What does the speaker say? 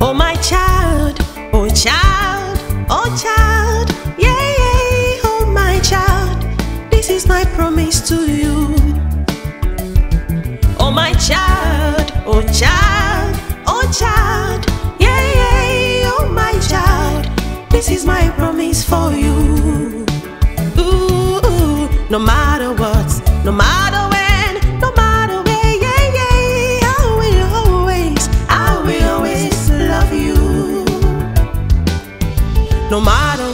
Oh, my child, oh, child, oh, child, yeah, yeah, oh, my child, this is my promise to you. Oh, my child, oh, child, oh, child, yeah, yeah, oh, my child, this is my promise for you. Ooh, ooh no matter what, no matter No matter